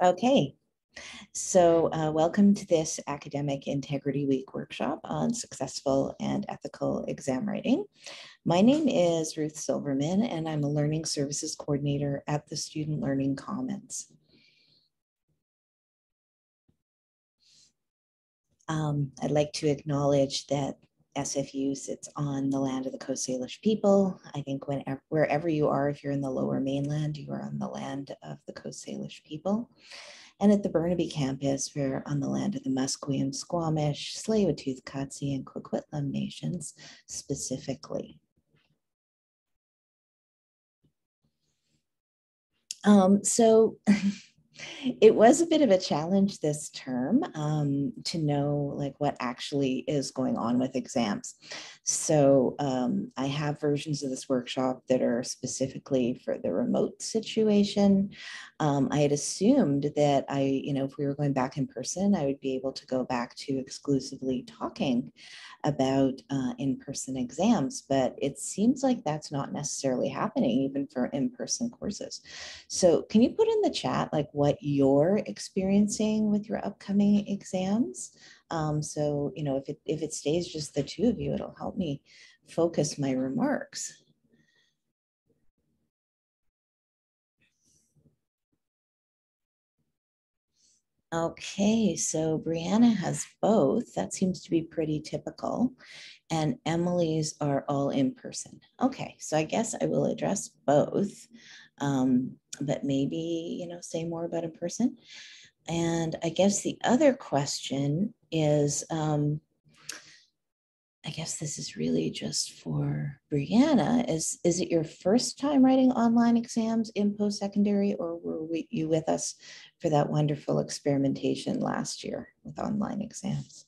Okay, so uh, welcome to this Academic Integrity Week workshop on successful and ethical exam writing. My name is Ruth Silverman and I'm a Learning Services Coordinator at the Student Learning Commons. Um, I'd like to acknowledge that SFU sits on the land of the Coast Salish people. I think whenever, wherever you are, if you're in the lower mainland, you are on the land of the Coast Salish people. And at the Burnaby campus, we're on the land of the Musqueam, Squamish, Tsleil-Waututh, Katzie, and Coquitlam nations specifically. Um, so it was a bit of a challenge this term um, to know like what actually is going on with exams. So um, I have versions of this workshop that are specifically for the remote situation. Um, I had assumed that I, you know, if we were going back in person, I would be able to go back to exclusively talking about uh, in-person exams, but it seems like that's not necessarily happening even for in-person courses. So can you put in the chat like what you're experiencing with your upcoming exams? Um, so, you know, if it, if it stays just the two of you, it'll help me focus my remarks. Okay, so Brianna has both. That seems to be pretty typical. And Emily's are all in person. Okay, so I guess I will address both, um, but maybe, you know, say more about in person. And I guess the other question is, um, I guess this is really just for Brianna. Is, is it your first time writing online exams in post-secondary or were we, you with us for that wonderful experimentation last year with online exams?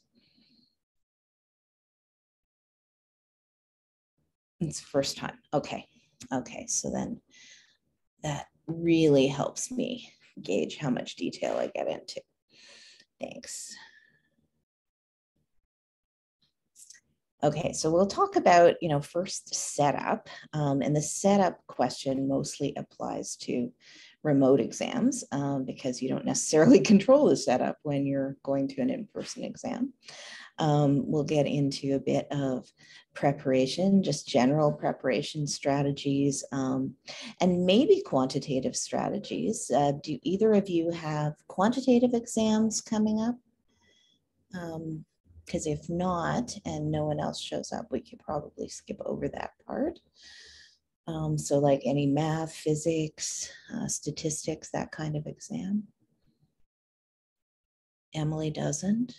It's first time. Okay. Okay. So then that really helps me gauge how much detail I get into. Thanks. Okay, so we'll talk about, you know, first setup. Um, and the setup question mostly applies to remote exams um, because you don't necessarily control the setup when you're going to an in-person exam. Um, we'll get into a bit of preparation, just general preparation strategies, um, and maybe quantitative strategies. Uh, do either of you have quantitative exams coming up? Because um, if not, and no one else shows up, we could probably skip over that part. Um, so like any math, physics, uh, statistics, that kind of exam. Emily doesn't.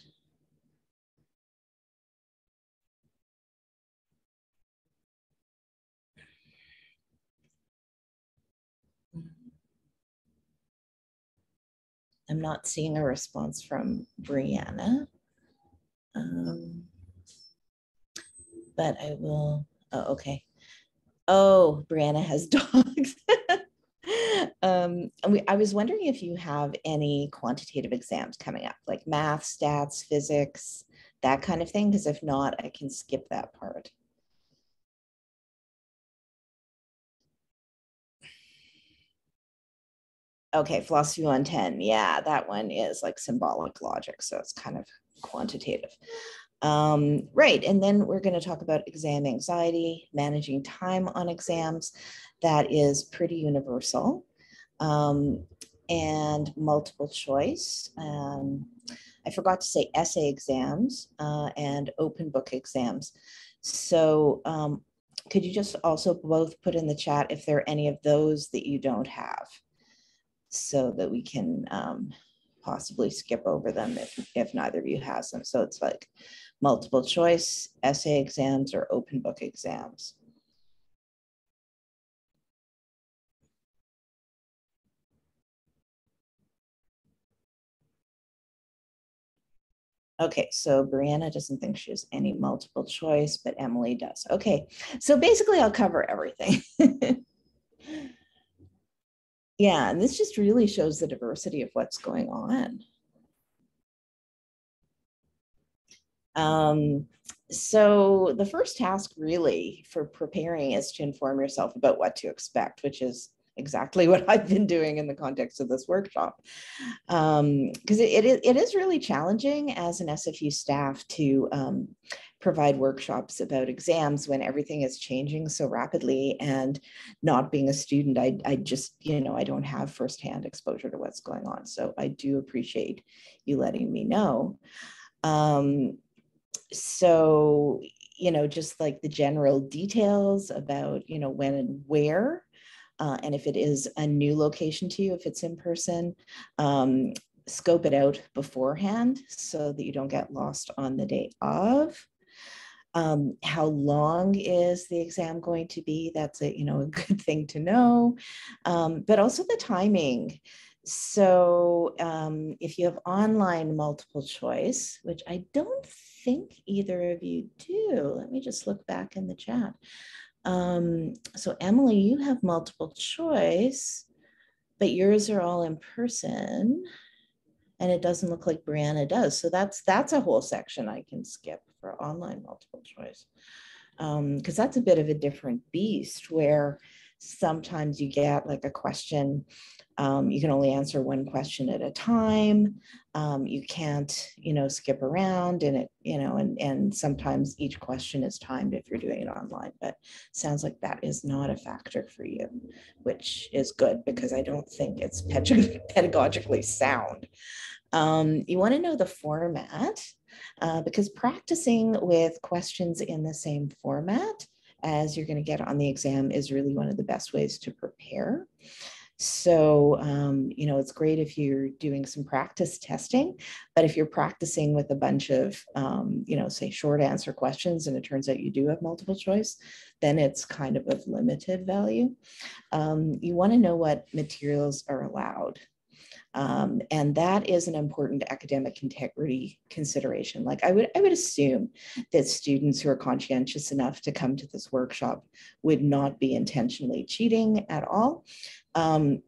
I'm not seeing a response from Brianna. Um, but I will, oh, okay. Oh, Brianna has dogs. um, we, I was wondering if you have any quantitative exams coming up, like math, stats, physics, that kind of thing, because if not, I can skip that part. Okay, philosophy 110. Yeah, that one is like symbolic logic. So it's kind of quantitative. Um, right, and then we're going to talk about exam anxiety, managing time on exams. That is pretty universal. Um, and multiple choice. Um, I forgot to say essay exams uh, and open book exams. So um, could you just also both put in the chat if there are any of those that you don't have? So that we can um, possibly skip over them if, if neither of you has them. So it's like multiple choice, essay exams, or open book exams. Okay, so Brianna doesn't think she has any multiple choice, but Emily does. Okay, so basically I'll cover everything. Yeah, and this just really shows the diversity of what's going on. Um, so the first task really for preparing is to inform yourself about what to expect, which is exactly what I've been doing in the context of this workshop. Because um, it, it, it is really challenging as an SFU staff to um, provide workshops about exams when everything is changing so rapidly and not being a student, I, I just, you know, I don't have firsthand exposure to what's going on. So I do appreciate you letting me know. Um, so, you know, just like the general details about, you know, when and where uh, and if it is a new location to you, if it's in person, um, scope it out beforehand so that you don't get lost on the day of. Um, how long is the exam going to be? That's a you know a good thing to know, um, but also the timing. So um, if you have online multiple choice, which I don't think either of you do, let me just look back in the chat. Um, so Emily, you have multiple choice, but yours are all in person and it doesn't look like Brianna does. So that's that's a whole section I can skip for online multiple choice. Because um, that's a bit of a different beast where sometimes you get like a question um, you can only answer one question at a time. Um, you can't you know skip around and it you know and and sometimes each question is timed if you're doing it online but sounds like that is not a factor for you which is good because i don't think it's pedagogically sound. Um, you want to know the format uh, because practicing with questions in the same format as you're going to get on the exam is really one of the best ways to prepare. So, um, you know, it's great if you're doing some practice testing, but if you're practicing with a bunch of, um, you know, say short answer questions and it turns out you do have multiple choice, then it's kind of of limited value. Um, you want to know what materials are allowed. Um, and that is an important academic integrity consideration. Like I would, I would assume that students who are conscientious enough to come to this workshop would not be intentionally cheating at all. Um,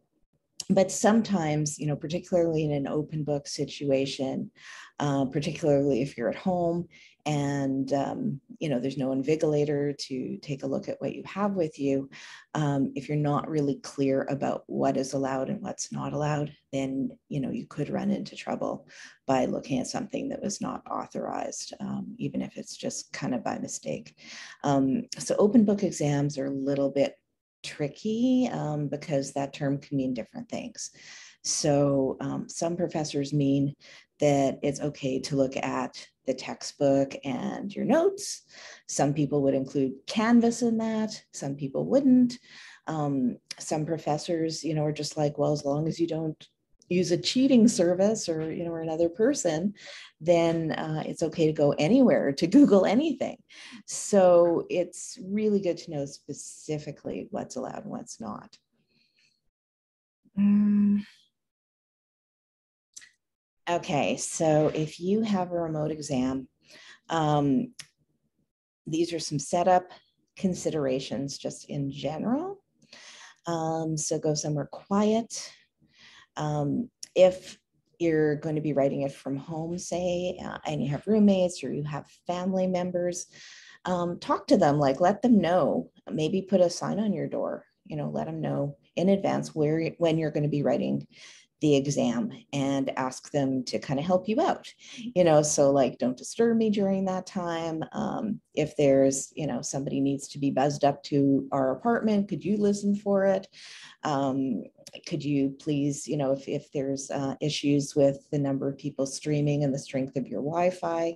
but sometimes, you know, particularly in an open book situation, uh, particularly if you're at home and um, you know there's no invigilator to take a look at what you have with you um, if you're not really clear about what is allowed and what's not allowed then you know you could run into trouble by looking at something that was not authorized um, even if it's just kind of by mistake. Um, so open book exams are a little bit tricky um, because that term can mean different things. So um, some professors mean that it's okay to look at the textbook and your notes. Some people would include Canvas in that, some people wouldn't. Um, some professors, you know, are just like, well, as long as you don't use a cheating service or you know or another person then uh, it's okay to go anywhere to google anything so it's really good to know specifically what's allowed and what's not mm. Okay, so if you have a remote exam, um, these are some setup considerations just in general. Um, so go somewhere quiet. Um, if you're going to be writing it from home, say, uh, and you have roommates or you have family members, um, talk to them, like let them know, maybe put a sign on your door, you know, let them know in advance where when you're going to be writing the exam and ask them to kind of help you out you know so like don't disturb me during that time um, if there's you know somebody needs to be buzzed up to our apartment could you listen for it? Um, could you please you know if, if there's uh, issues with the number of people streaming and the strength of your wi-fi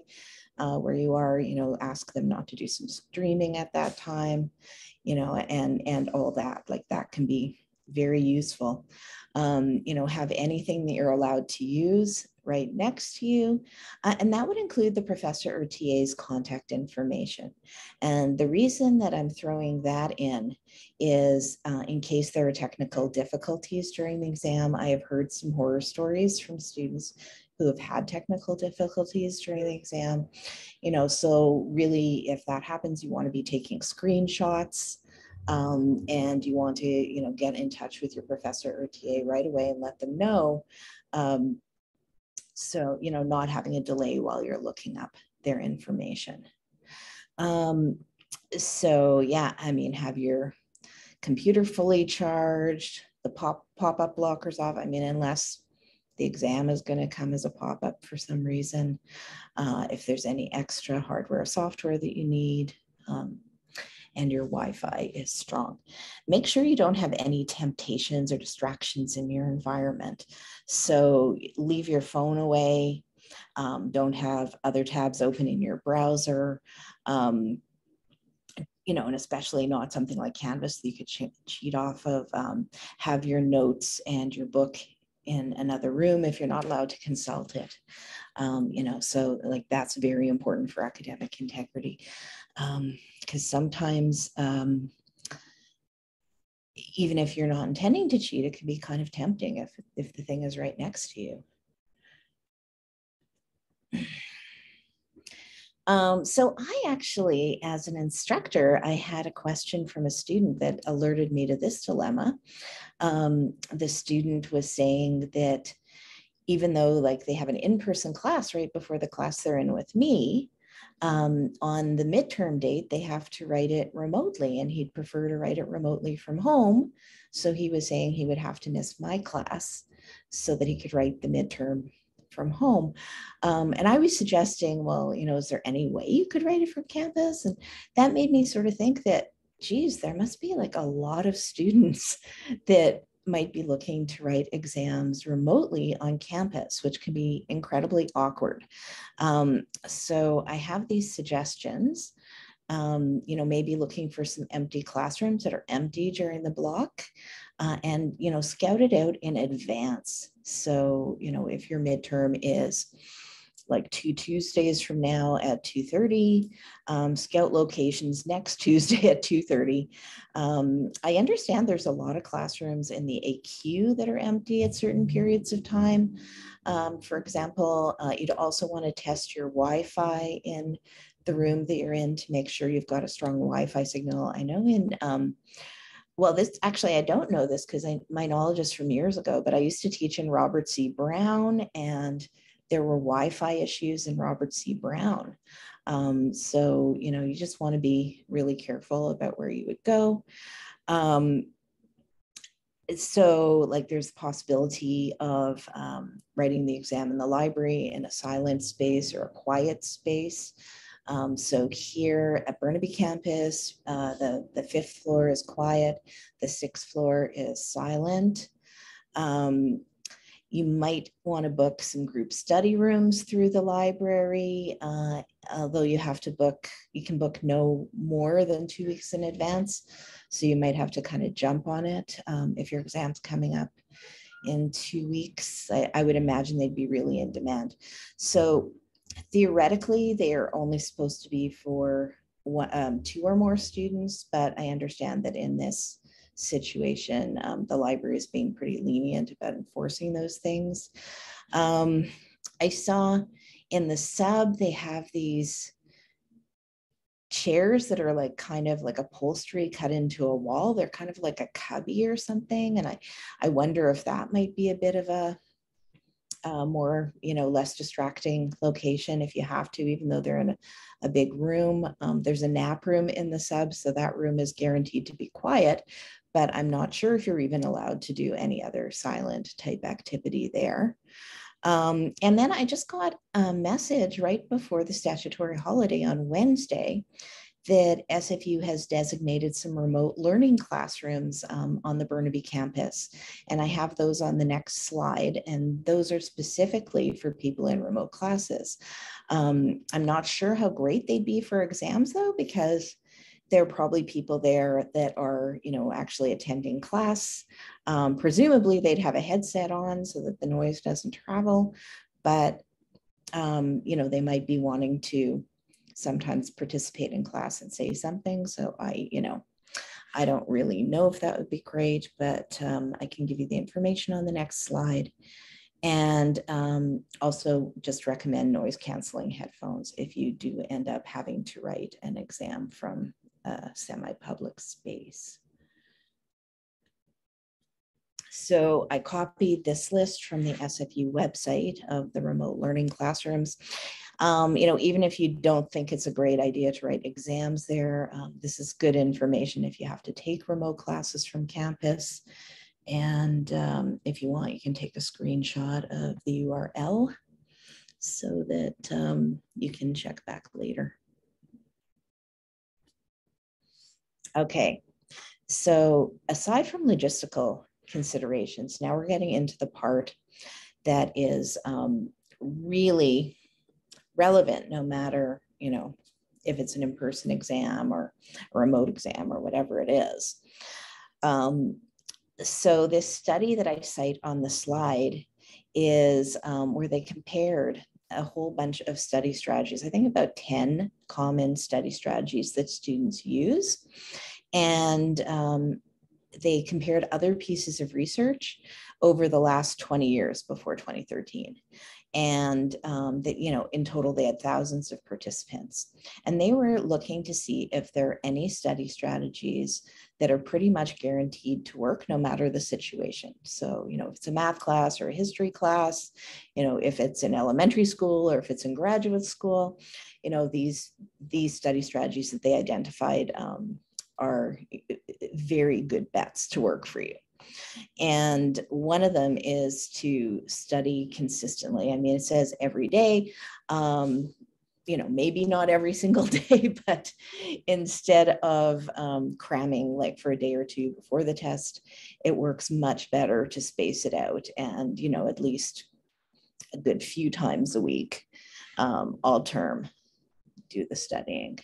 uh, where you are you know ask them not to do some streaming at that time you know and and all that like that can be very useful um, you know, have anything that you're allowed to use right next to you. Uh, and that would include the professor or TA's contact information. And the reason that I'm throwing that in is uh, in case there are technical difficulties during the exam. I have heard some horror stories from students who have had technical difficulties during the exam. You know, so really if that happens, you want to be taking screenshots um, and you want to you know get in touch with your professor or TA right away and let them know. Um, so you know not having a delay while you're looking up their information. Um, so yeah, I mean have your computer fully charged, the pop pop-up blockers off. I mean, unless the exam is going to come as a pop-up for some reason. Uh, if there's any extra hardware or software that you need, um, and your Wi-Fi is strong. Make sure you don't have any temptations or distractions in your environment. So leave your phone away. Um, don't have other tabs open in your browser. Um, you know, and especially not something like Canvas that you could cheat off of. Um, have your notes and your book in another room if you're not allowed to consult it. Um, you know, so like that's very important for academic integrity because um, sometimes um, even if you're not intending to cheat, it can be kind of tempting if if the thing is right next to you. Um, so I actually, as an instructor, I had a question from a student that alerted me to this dilemma. Um, the student was saying that even though like they have an in-person class right before the class they're in with me, um, on the midterm date, they have to write it remotely and he'd prefer to write it remotely from home. So he was saying he would have to miss my class so that he could write the midterm from home. Um, and I was suggesting, well, you know, is there any way you could write it from campus? And that made me sort of think that, geez, there must be like a lot of students that might be looking to write exams remotely on campus, which can be incredibly awkward. Um, so I have these suggestions. Um, you know, maybe looking for some empty classrooms that are empty during the block uh, and, you know, scout it out in advance. So, you know, if your midterm is like two Tuesdays from now at 2.30, um, scout locations next Tuesday at 2.30. Um, I understand there's a lot of classrooms in the AQ that are empty at certain periods of time. Um, for example, uh, you'd also want to test your Wi-Fi in the room that you're in to make sure you've got a strong Wi-Fi signal. I know in um, well, this actually, I don't know this because I my knowledge is from years ago, but I used to teach in Robert C. Brown and there were Wi-Fi issues in Robert C. Brown. Um, so, you know, you just want to be really careful about where you would go. Um, so like there's the possibility of um, writing the exam in the library in a silent space or a quiet space. Um, so here at Burnaby campus, uh, the, the fifth floor is quiet, the sixth floor is silent. Um, you might want to book some group study rooms through the library, uh, although you have to book, you can book no more than two weeks in advance. So you might have to kind of jump on it um, if your exam's coming up in two weeks. I, I would imagine they'd be really in demand. So theoretically, they are only supposed to be for one, um, two or more students, but I understand that in this situation, um, the library is being pretty lenient about enforcing those things. Um, I saw in the sub, they have these chairs that are like kind of like upholstery cut into a wall. They're kind of like a cubby or something. And I, I wonder if that might be a bit of a more, you know, less distracting location if you have to, even though they're in a, a big room. Um, there's a nap room in the sub, so that room is guaranteed to be quiet, but I'm not sure if you're even allowed to do any other silent type activity there. Um, and then I just got a message right before the statutory holiday on Wednesday that SFU has designated some remote learning classrooms um, on the Burnaby campus. And I have those on the next slide, and those are specifically for people in remote classes. Um, I'm not sure how great they'd be for exams though, because there are probably people there that are, you know, actually attending class. Um, presumably they'd have a headset on so that the noise doesn't travel, but, um, you know, they might be wanting to sometimes participate in class and say something. So I, you know, I don't really know if that would be great, but um, I can give you the information on the next slide. And um, also just recommend noise canceling headphones if you do end up having to write an exam from semi-public space. So I copied this list from the SFU website of the remote learning classrooms. Um, you know, even if you don't think it's a great idea to write exams there, um, this is good information if you have to take remote classes from campus. And um, if you want, you can take a screenshot of the URL so that um, you can check back later. Okay, so aside from logistical considerations, now we're getting into the part that is um, really relevant no matter, you know, if it's an in-person exam or a remote exam or whatever it is. Um, so this study that I cite on the slide is um, where they compared a whole bunch of study strategies, I think about 10 common study strategies that students use. And um, they compared other pieces of research over the last 20 years before 2013 and um, that you know in total they had thousands of participants. And they were looking to see if there are any study strategies that are pretty much guaranteed to work no matter the situation. So you know if it's a math class or a history class you know if it's in elementary school or if it's in graduate school you know these these study strategies that they identified um, are very good bets to work for you and one of them is to study consistently. I mean, it says every day, um, you know, maybe not every single day, but instead of um, cramming like for a day or two before the test, it works much better to space it out and, you know, at least a good few times a week, um, all term, do the studying.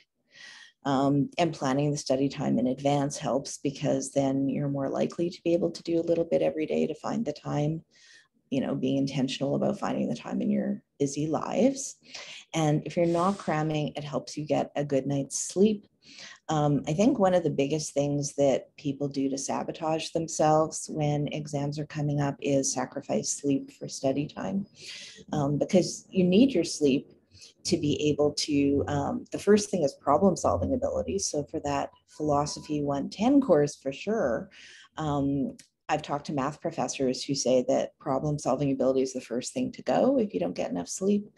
Um, and planning the study time in advance helps because then you're more likely to be able to do a little bit every day to find the time, you know, being intentional about finding the time in your busy lives. And if you're not cramming, it helps you get a good night's sleep. Um, I think one of the biggest things that people do to sabotage themselves when exams are coming up is sacrifice sleep for study time um, because you need your sleep to be able to, um, the first thing is problem solving ability. So for that philosophy 110 course, for sure, um, I've talked to math professors who say that problem solving ability is the first thing to go if you don't get enough sleep,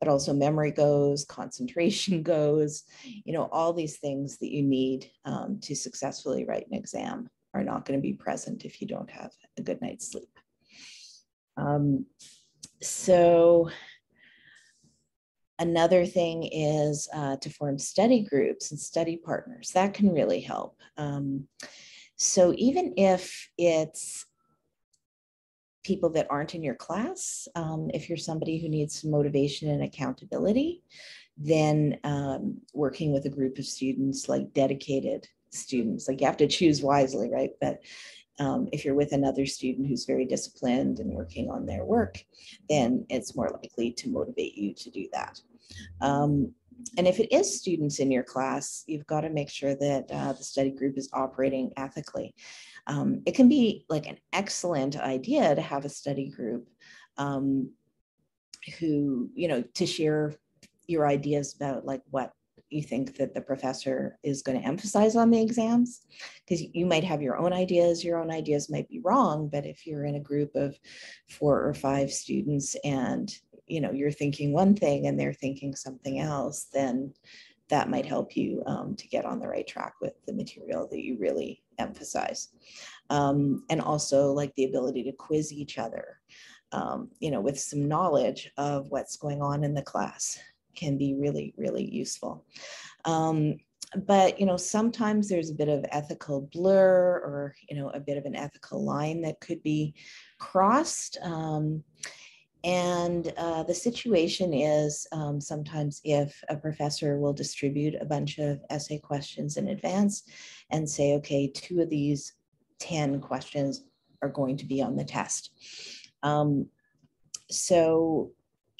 but also memory goes, concentration goes, you know, all these things that you need um, to successfully write an exam are not going to be present if you don't have a good night's sleep. Um, so Another thing is uh, to form study groups and study partners. That can really help. Um, so even if it's people that aren't in your class, um, if you're somebody who needs some motivation and accountability, then um, working with a group of students, like dedicated students, like you have to choose wisely, right? But um, if you're with another student who's very disciplined and working on their work, then it's more likely to motivate you to do that. Um, and if it is students in your class, you've got to make sure that uh, the study group is operating ethically. Um, it can be like an excellent idea to have a study group um, who, you know, to share your ideas about like what you think that the professor is going to emphasize on the exams? Because you might have your own ideas your own ideas might be wrong but if you're in a group of four or five students and you know you're thinking one thing and they're thinking something else then that might help you um, to get on the right track with the material that you really emphasize. Um, and also like the ability to quiz each other um, you know with some knowledge of what's going on in the class can be really really useful um, but you know sometimes there's a bit of ethical blur or you know a bit of an ethical line that could be crossed um, and uh, the situation is um, sometimes if a professor will distribute a bunch of essay questions in advance and say, okay, two of these 10 questions are going to be on the test. Um, so,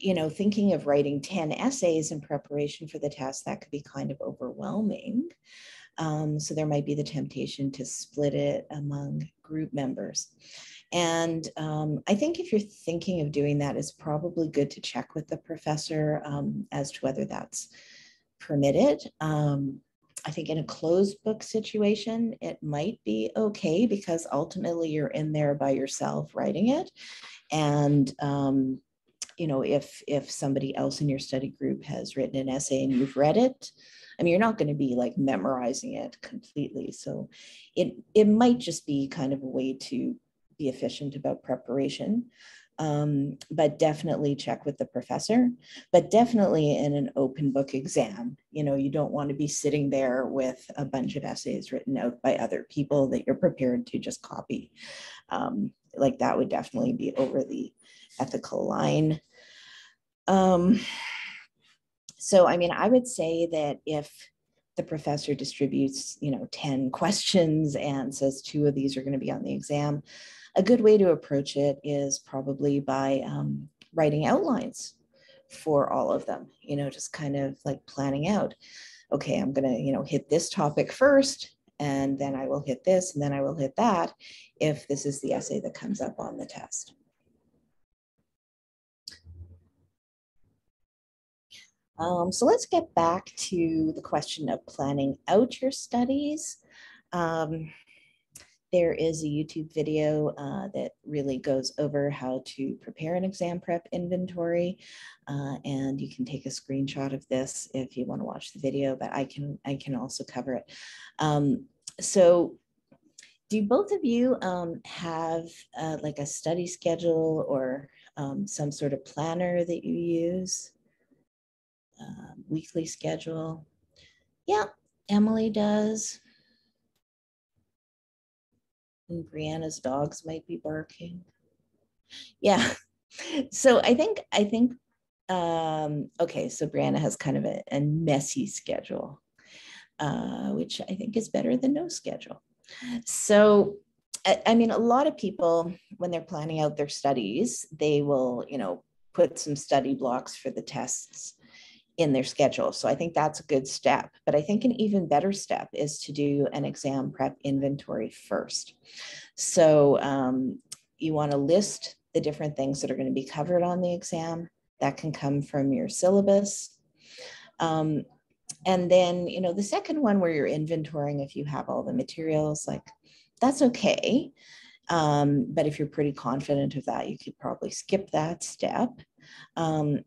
you know, thinking of writing 10 essays in preparation for the test, that could be kind of overwhelming. Um, so there might be the temptation to split it among group members. And um, I think if you're thinking of doing that, it's probably good to check with the professor um, as to whether that's permitted. Um, I think in a closed book situation, it might be okay because ultimately you're in there by yourself writing it. And, um, you know, if if somebody else in your study group has written an essay and you've read it, I mean, you're not going to be like memorizing it completely. So it it might just be kind of a way to be efficient about preparation. Um, but definitely check with the professor, but definitely in an open book exam. You know, you don't want to be sitting there with a bunch of essays written out by other people that you're prepared to just copy. Um, like that would definitely be over the ethical line. Um, so, I mean, I would say that if the professor distributes, you know, 10 questions and says two of these are going to be on the exam, a good way to approach it is probably by um, writing outlines for all of them, you know, just kind of like planning out, okay, I'm going to, you know, hit this topic first, and then I will hit this, and then I will hit that if this is the essay that comes up on the test. Um, so let's get back to the question of planning out your studies. Um, there is a YouTube video uh, that really goes over how to prepare an exam prep inventory. Uh, and you can take a screenshot of this if you want to watch the video, but I can, I can also cover it. Um, so do both of you um, have uh, like a study schedule or um, some sort of planner that you use? Uh, weekly schedule? Yeah, Emily does. And Brianna's dogs might be barking. Yeah. So I think, I think, um, okay, so Brianna has kind of a, a messy schedule, uh, which I think is better than no schedule. So I mean, a lot of people, when they're planning out their studies, they will, you know, put some study blocks for the tests in their schedule. So I think that's a good step. But I think an even better step is to do an exam prep inventory first. So um, you want to list the different things that are going to be covered on the exam. That can come from your syllabus. Um, and then, you know, the second one where you're inventorying if you have all the materials, like that's okay. Um, but if you're pretty confident of that, you could probably skip that step. Um,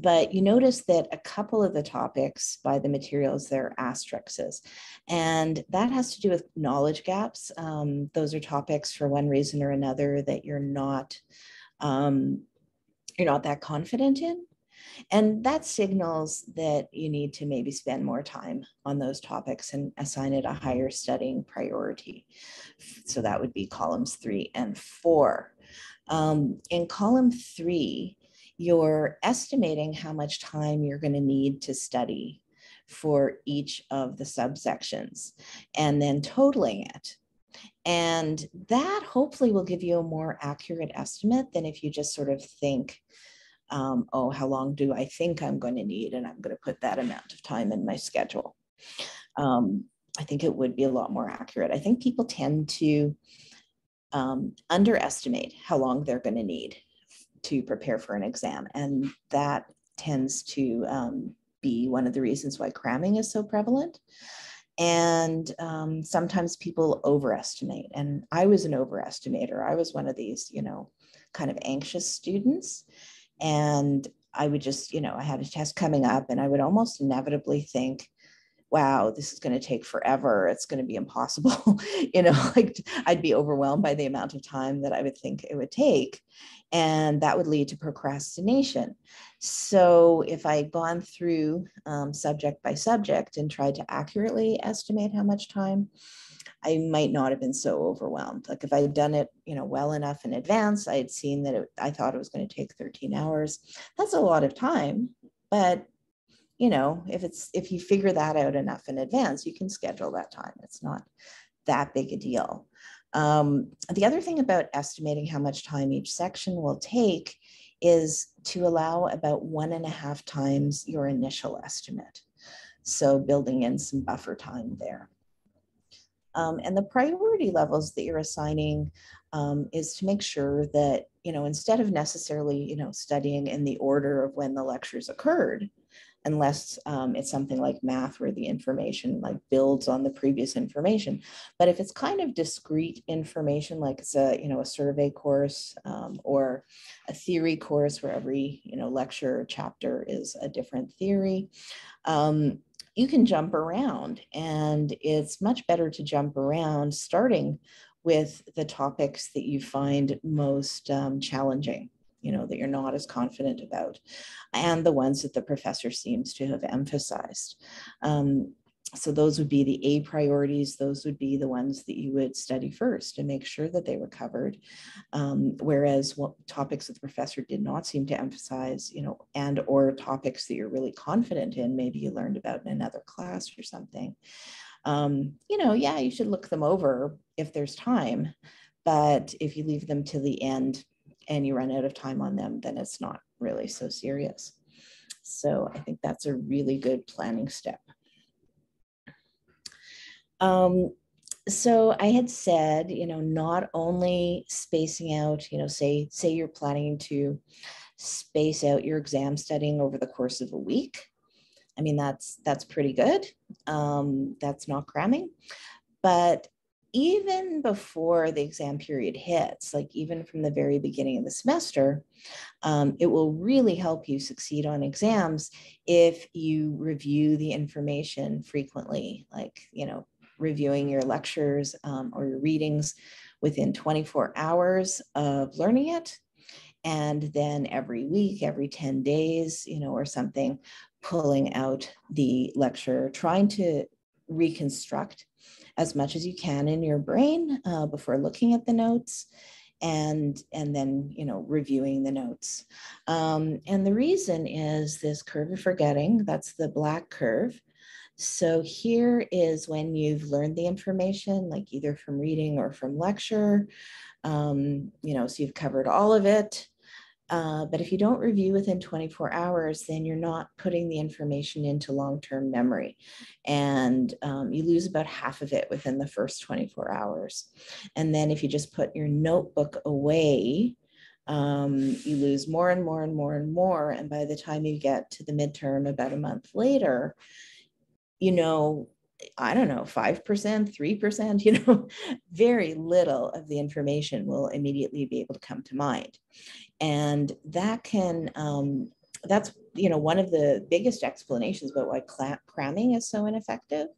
but you notice that a couple of the topics by the materials there are asterisks. And that has to do with knowledge gaps. Um, those are topics for one reason or another that you're not um, you're not that confident in. And that signals that you need to maybe spend more time on those topics and assign it a higher studying priority. So that would be columns three and four. Um, in column three you're estimating how much time you're going to need to study for each of the subsections and then totaling it. And that hopefully will give you a more accurate estimate than if you just sort of think, um, oh, how long do I think I'm going to need? And I'm going to put that amount of time in my schedule. Um, I think it would be a lot more accurate. I think people tend to um, underestimate how long they're going to need to prepare for an exam. And that tends to um, be one of the reasons why cramming is so prevalent. And um, sometimes people overestimate. And I was an overestimator. I was one of these, you know, kind of anxious students. And I would just, you know, I had a test coming up and I would almost inevitably think, wow, this is going to take forever. It's going to be impossible. you know, like I'd be overwhelmed by the amount of time that I would think it would take. And that would lead to procrastination. So if I had gone through um, subject by subject and tried to accurately estimate how much time, I might not have been so overwhelmed. Like if I had done it, you know, well enough in advance, I had seen that it, I thought it was going to take 13 hours. That's a lot of time, but you know, if it's if you figure that out enough in advance, you can schedule that time. It's not that big a deal. Um, the other thing about estimating how much time each section will take is to allow about one and a half times your initial estimate. So building in some buffer time there. Um, and the priority levels that you're assigning um, is to make sure that, you know, instead of necessarily, you know, studying in the order of when the lectures occurred, unless um, it's something like math where the information like builds on the previous information. But if it's kind of discrete information, like it's a, you know, a survey course um, or a theory course where every, you know, lecture chapter is a different theory, um, you can jump around and it's much better to jump around starting with the topics that you find most um, challenging you know, that you're not as confident about, and the ones that the professor seems to have emphasized. Um, so those would be the A priorities. Those would be the ones that you would study first and make sure that they were covered. Um, whereas what topics that the professor did not seem to emphasize, you know, and or topics that you're really confident in, maybe you learned about in another class or something. Um, you know, yeah, you should look them over if there's time. But if you leave them to the end, and you run out of time on them, then it's not really so serious. So I think that's a really good planning step. Um, so I had said, you know, not only spacing out, you know, say, say you're planning to space out your exam studying over the course of a week. I mean, that's, that's pretty good. Um, that's not cramming, but even before the exam period hits, like even from the very beginning of the semester, um, it will really help you succeed on exams if you review the information frequently, like, you know, reviewing your lectures um, or your readings within 24 hours of learning it. And then every week, every 10 days, you know, or something, pulling out the lecture, trying to reconstruct as much as you can in your brain uh, before looking at the notes and and then you know reviewing the notes. Um, and the reason is this curve of forgetting that's the black curve. So here is when you've learned the information like either from reading or from lecture um, you know so you've covered all of it uh, but if you don't review within 24 hours, then you're not putting the information into long-term memory. And um, you lose about half of it within the first 24 hours. And then if you just put your notebook away, um, you lose more and more and more and more. And by the time you get to the midterm about a month later, you know I don't know, 5%, 3%, you know, very little of the information will immediately be able to come to mind. And that can, um, that's, you know, one of the biggest explanations about why cramming is so ineffective.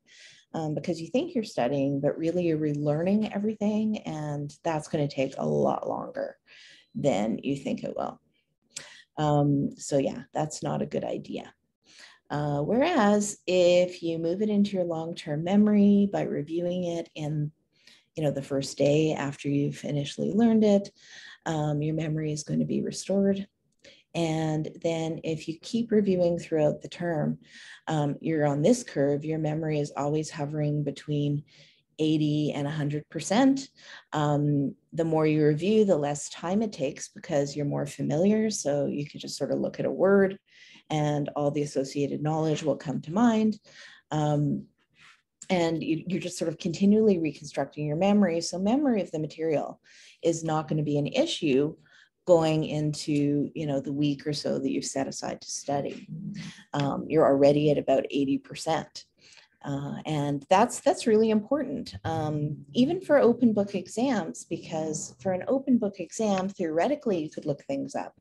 Um, because you think you're studying, but really you're relearning everything, and that's going to take a lot longer than you think it will. Um, so, yeah, that's not a good idea. Uh, whereas if you move it into your long-term memory by reviewing it in you know, the first day after you've initially learned it, um, your memory is going to be restored. And then if you keep reviewing throughout the term, um, you're on this curve, your memory is always hovering between 80 and 100%. Um, the more you review, the less time it takes because you're more familiar. So you can just sort of look at a word and all the associated knowledge will come to mind. Um, and you, you're just sort of continually reconstructing your memory. So memory of the material is not going to be an issue going into you know the week or so that you've set aside to study. Um, you're already at about 80%. Uh, and that's that's really important, um, even for open book exams, because for an open book exam, theoretically, you could look things up,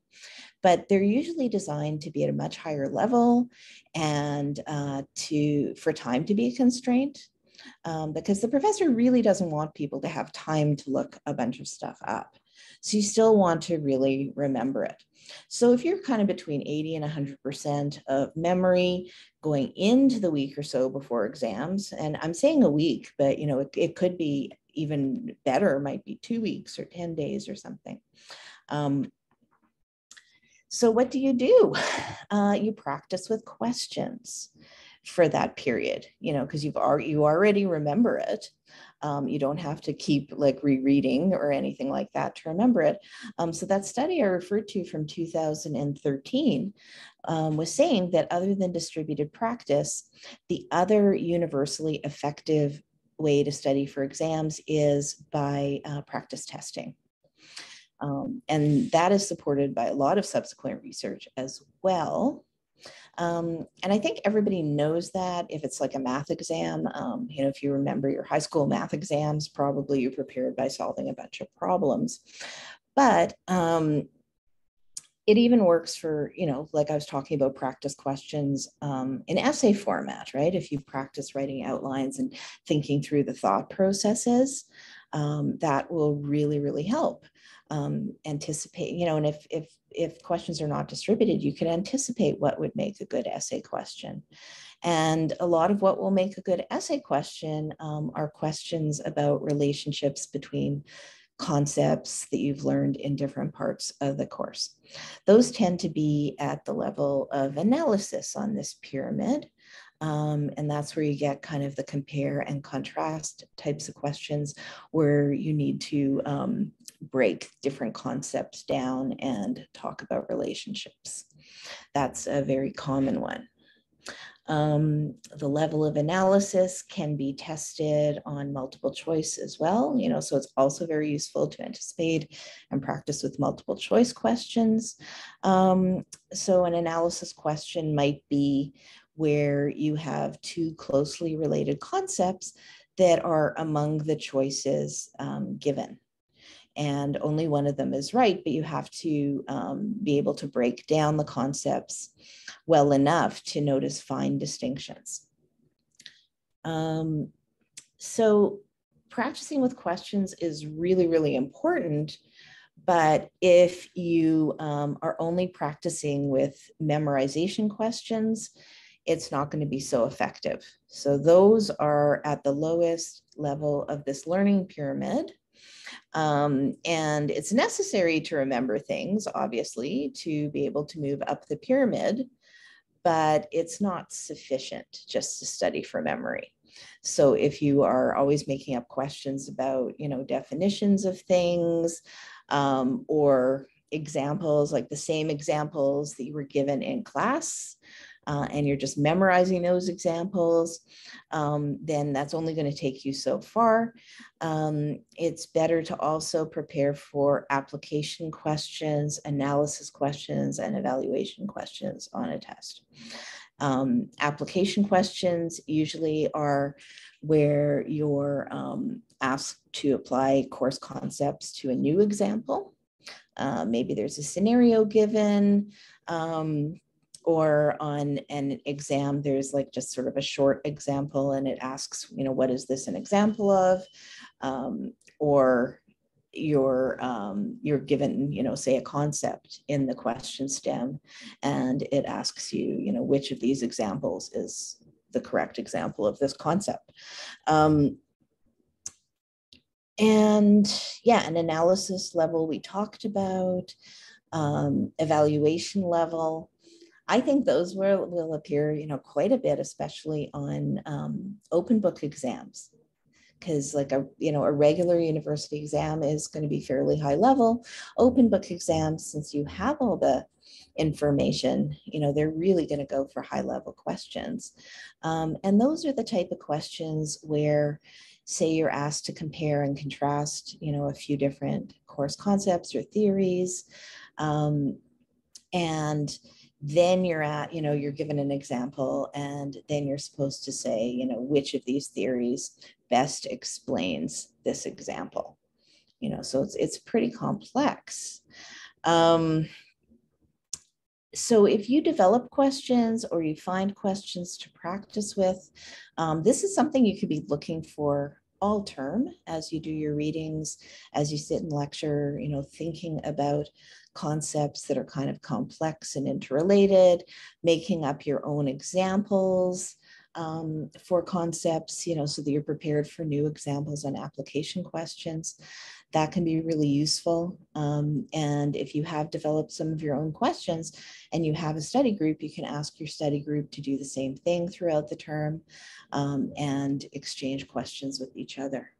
but they're usually designed to be at a much higher level and uh, to for time to be a constraint. Um, because the professor really doesn't want people to have time to look a bunch of stuff up. So you still want to really remember it. So if you're kind of between 80 and 100% of memory going into the week or so before exams, and I'm saying a week, but you know, it, it could be even better, might be two weeks or 10 days or something. Um, so what do you do? Uh, you practice with questions for that period, you know, because you've already, you already remember it. Um, you don't have to keep like rereading or anything like that to remember it. Um, so that study I referred to from 2013 um, was saying that other than distributed practice, the other universally effective way to study for exams is by uh, practice testing. Um, and that is supported by a lot of subsequent research as well. Um, and I think everybody knows that if it's like a math exam, um, you know, if you remember your high school math exams, probably you prepared by solving a bunch of problems. But um, it even works for, you know, like I was talking about practice questions um, in essay format, right? If you practice writing outlines and thinking through the thought processes, um, that will really, really help um, anticipate, you know, and if, if, if questions are not distributed, you can anticipate what would make a good essay question. And a lot of what will make a good essay question um, are questions about relationships between concepts that you've learned in different parts of the course. Those tend to be at the level of analysis on this pyramid. Um, and that's where you get kind of the compare and contrast types of questions where you need to um, break different concepts down and talk about relationships. That's a very common one. Um, the level of analysis can be tested on multiple choice as well, you know, so it's also very useful to anticipate and practice with multiple choice questions. Um, so an analysis question might be where you have two closely related concepts that are among the choices um, given and only one of them is right, but you have to um, be able to break down the concepts well enough to notice fine distinctions. Um, so practicing with questions is really, really important. But if you um, are only practicing with memorization questions, it's not going to be so effective. So those are at the lowest level of this learning pyramid. Um, and it's necessary to remember things, obviously, to be able to move up the pyramid, but it's not sufficient just to study for memory. So if you are always making up questions about, you know, definitions of things um, or examples, like the same examples that you were given in class, uh, and you're just memorizing those examples, um, then that's only going to take you so far. Um, it's better to also prepare for application questions, analysis questions, and evaluation questions on a test. Um, application questions usually are where you're um, asked to apply course concepts to a new example. Uh, maybe there's a scenario given. Um, or on an exam, there's like just sort of a short example and it asks, you know, what is this an example of? Um, or you're um, you're given you know say a concept in the question stem and it asks you you know which of these examples is the correct example of this concept um, and yeah an analysis level we talked about um, evaluation level I think those will, will appear, you know, quite a bit, especially on um, open book exams. Because like a, you know, a regular university exam is going to be fairly high level. Open book exams, since you have all the information, you know, they're really going to go for high level questions. Um, and those are the type of questions where, say you're asked to compare and contrast, you know, a few different course concepts or theories. Um, and then you're at you know you're given an example and then you're supposed to say you know which of these theories best explains this example. You know so it's it's pretty complex. Um, so if you develop questions or you find questions to practice with um, this is something you could be looking for all term as you do your readings as you sit and lecture you know thinking about concepts that are kind of complex and interrelated, making up your own examples um, for concepts, you know, so that you're prepared for new examples and application questions. That can be really useful. Um, and if you have developed some of your own questions and you have a study group, you can ask your study group to do the same thing throughout the term um, and exchange questions with each other.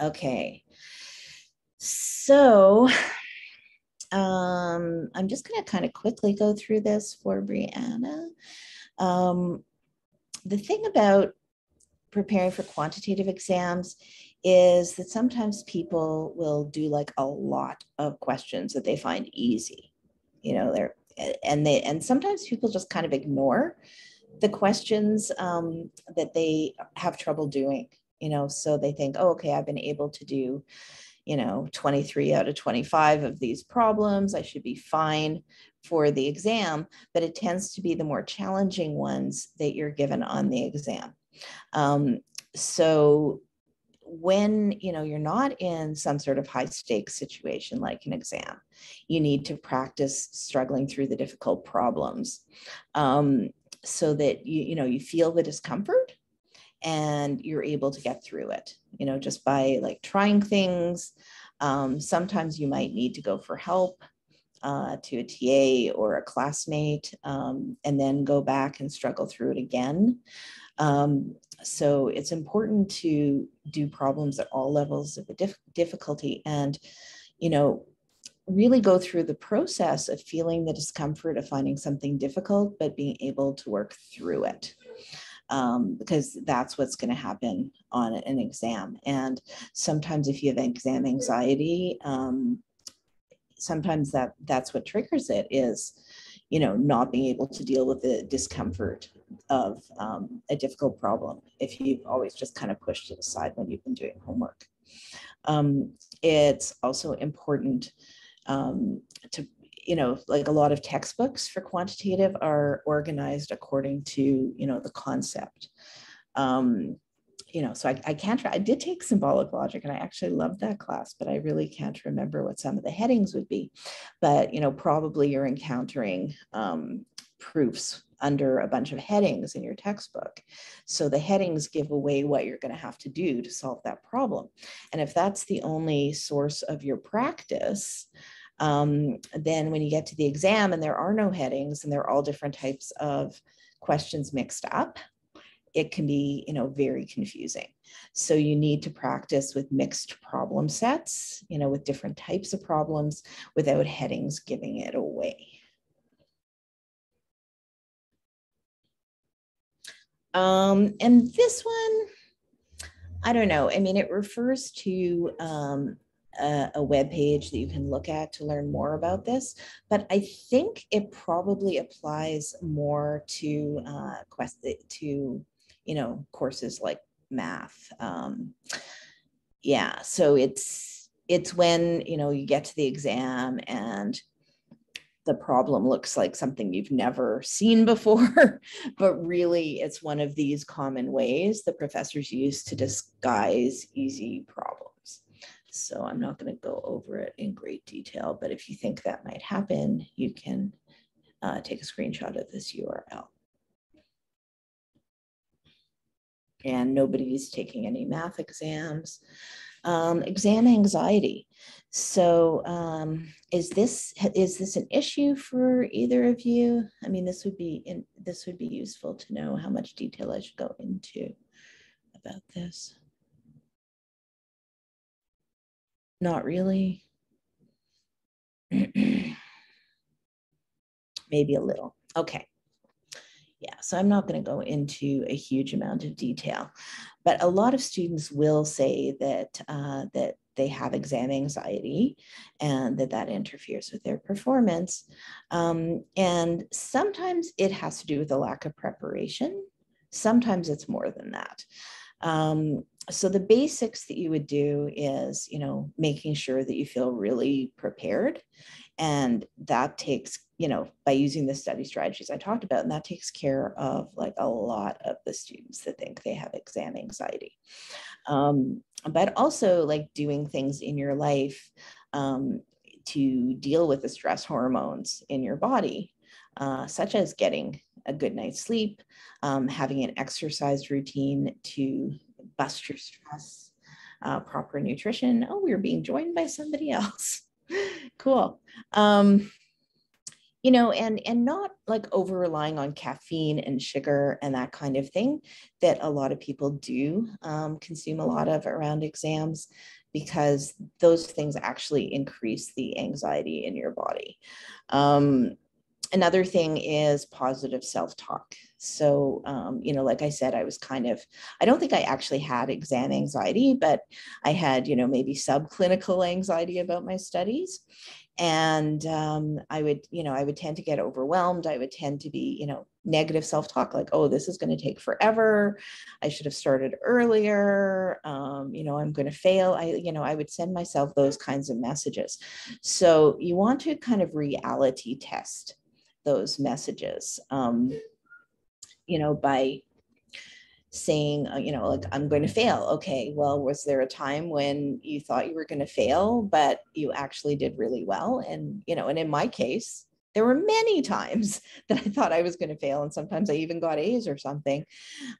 Okay, so um, I'm just going to kind of quickly go through this for Brianna. Um, the thing about preparing for quantitative exams is that sometimes people will do like a lot of questions that they find easy you know, they're, and they, and sometimes people just kind of ignore the questions um, that they have trouble doing, you know, so they think, oh, okay, I've been able to do, you know, 23 out of 25 of these problems. I should be fine for the exam, but it tends to be the more challenging ones that you're given on the exam. Um, so when you know you're not in some sort of high stakes situation like an exam you need to practice struggling through the difficult problems um, so that you you know you feel the discomfort and you're able to get through it you know just by like trying things um, sometimes you might need to go for help uh, to a TA or a classmate um, and then go back and struggle through it again. Um, so it's important to do problems at all levels of dif- difficulty and, you know, really go through the process of feeling the discomfort of finding something difficult, but being able to work through it. Um, because that's what's going to happen on an exam. And sometimes, if you have exam anxiety, um, sometimes that that's what triggers it is you know not being able to deal with the discomfort of um, a difficult problem if you've always just kind of pushed it aside when you've been doing homework um, it's also important um, to you know like a lot of textbooks for quantitative are organized according to you know the concept um, you know, so I, I can't, I did take symbolic logic and I actually loved that class, but I really can't remember what some of the headings would be. But, you know, probably you're encountering um, proofs under a bunch of headings in your textbook. So the headings give away what you're going to have to do to solve that problem. And if that's the only source of your practice, um, then when you get to the exam and there are no headings and they're all different types of questions mixed up, it can be you know very confusing. So you need to practice with mixed problem sets you know with different types of problems without headings giving it away. Um, and this one i don't know. I mean it refers to um, a, a web page that you can look at to learn more about this. But I think it probably applies more to uh, quest to you know, courses like math. Um, yeah, so it's it's when you know you get to the exam and the problem looks like something you've never seen before, but really it's one of these common ways the professors use to disguise easy problems. So I'm not going to go over it in great detail, but if you think that might happen, you can uh, take a screenshot of this URL. and nobody's taking any math exams. Um, exam anxiety. So um, is this is this an issue for either of you? I mean, this would be in, this would be useful to know how much detail I should go into about this. Not really. Maybe a little. Okay. Yeah, so I'm not going to go into a huge amount of detail, but a lot of students will say that uh, that they have exam anxiety and that that interferes with their performance. Um, and sometimes it has to do with a lack of preparation. Sometimes it's more than that. Um, so the basics that you would do is, you know, making sure that you feel really prepared. And that takes you know, by using the study strategies I talked about. And that takes care of like a lot of the students that think they have exam anxiety. Um, but also like doing things in your life um, to deal with the stress hormones in your body, uh, such as getting a good night's sleep, um, having an exercise routine to bust your stress, uh, proper nutrition. Oh, we are being joined by somebody else. cool. Um, you know and and not like over relying on caffeine and sugar and that kind of thing that a lot of people do um, consume a lot of around exams because those things actually increase the anxiety in your body um, another thing is positive self-talk. So um, you know like i said i was kind of i don't think i actually had exam anxiety but i had you know maybe subclinical anxiety about my studies. And um, i would you know i would tend to get overwhelmed. I would tend to be you know negative self-talk like oh this is going to take forever. I should have started earlier. Um, you know i'm going to fail. I you know i would send myself those kinds of messages. So you want to kind of reality test those messages um, you know by saying, uh, you know, like, I'm going to fail. Okay, well, was there a time when you thought you were going to fail, but you actually did really well? And, you know, and in my case, there were many times that I thought I was going to fail, and sometimes I even got A's or something.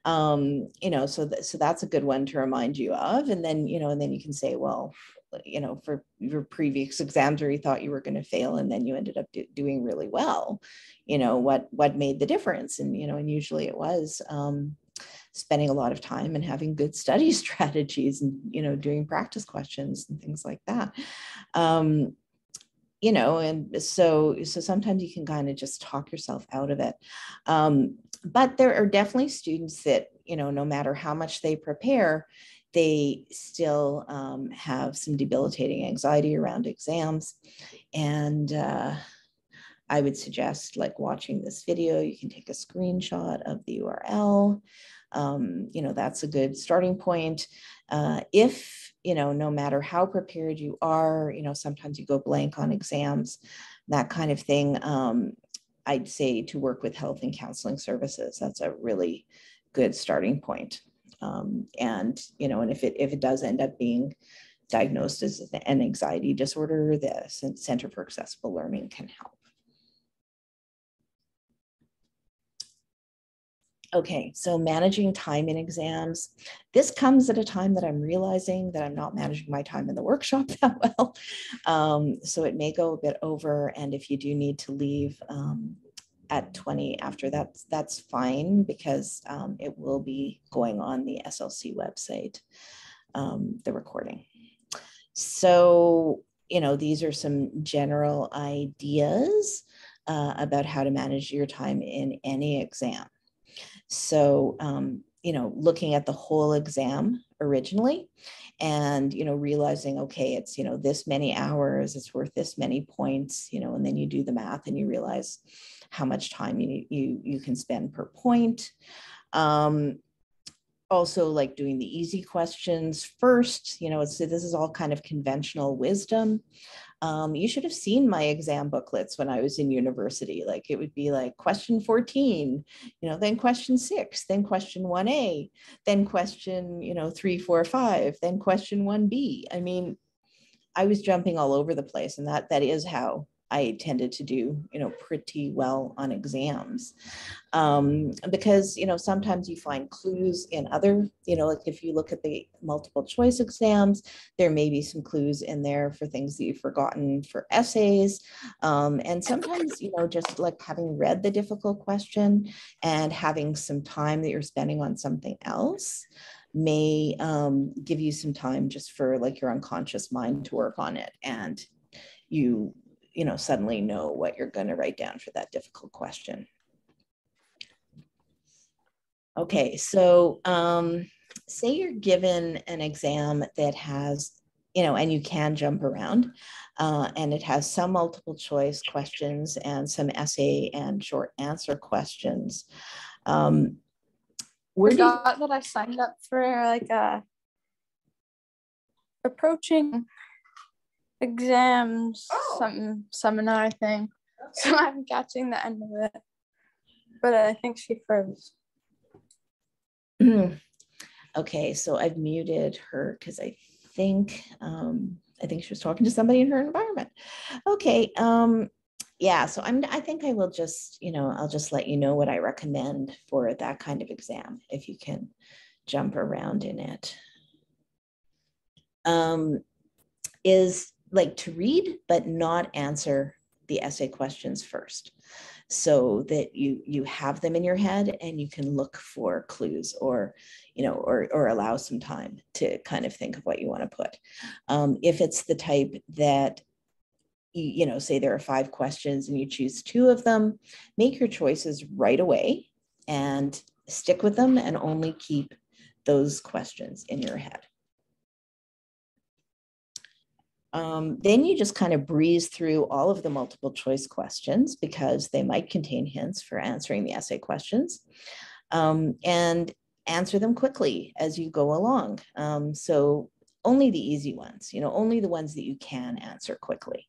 Um, you know, so th- so that's a good one to remind you of. And then you know, and then you can say, well, you know, for your previous exams where you thought you were going to fail, and then you ended up do- doing really well. You know, what what made the difference? And you know, and usually it was um, spending a lot of time and having good study strategies and you know doing practice questions and things like that um, you know and so so sometimes you can kind of just talk yourself out of it um, but there are definitely students that you know no matter how much they prepare they still um, have some debilitating anxiety around exams and uh, I would suggest like watching this video, you can take a screenshot of the URL um, you know, that's a good starting point. Uh, if, you know, no matter how prepared you are, you know, sometimes you go blank on exams, that kind of thing, um, I'd say to work with health and counseling services. That's a really good starting point. Um, and, you know, and if it, if it does end up being diagnosed as an anxiety disorder, the Center for Accessible Learning can help. Okay, so managing time in exams. This comes at a time that I'm realizing that I'm not managing my time in the workshop that well. Um, so it may go a bit over. And if you do need to leave um, at 20 after that, that's fine because um, it will be going on the SLC website, um, the recording. So, you know, these are some general ideas uh, about how to manage your time in any exam. So, um, you know, looking at the whole exam originally and, you know, realizing, okay, it's, you know, this many hours, it's worth this many points, you know, and then you do the math and you realize how much time you, you, you can spend per point. Um, also like doing the easy questions first, you know, so this is all kind of conventional wisdom. Um, you should have seen my exam booklets when I was in university. Like it would be like question 14, you know, then question six, then question 1A, then question, you know, three, four, five, then question 1B. I mean, I was jumping all over the place. And that that is how I tended to do, you know, pretty well on exams. Um, because, you know, sometimes you find clues in other, you know, like if you look at the multiple choice exams, there may be some clues in there for things that you've forgotten for essays. Um, and sometimes, you know, just like having read the difficult question and having some time that you're spending on something else may um, give you some time just for like your unconscious mind to work on it and you you know, suddenly know what you're going to write down for that difficult question. Okay, so um, say you're given an exam that has, you know, and you can jump around, uh, and it has some multiple choice questions and some essay and short answer questions. Um, where Forgot you... that I signed up for like a approaching exams, oh. some seminar thing. So I'm catching the end of it. But I think she froze. okay, so I've muted her because I think um, I think she was talking to somebody in her environment. Okay. Um, yeah, so I'm I think I will just, you know, I'll just let you know what I recommend for that kind of exam if you can jump around in it. Um, is like to read but not answer the essay questions first. So that you you have them in your head and you can look for clues or you know or or allow some time to kind of think of what you want to put. Um, if it's the type that you, you know say there are five questions and you choose two of them make your choices right away and stick with them and only keep those questions in your head Um, then you just kind of breeze through all of the multiple choice questions because they might contain hints for answering the essay questions um, and answer them quickly as you go along. Um, so only the easy ones, you know, only the ones that you can answer quickly.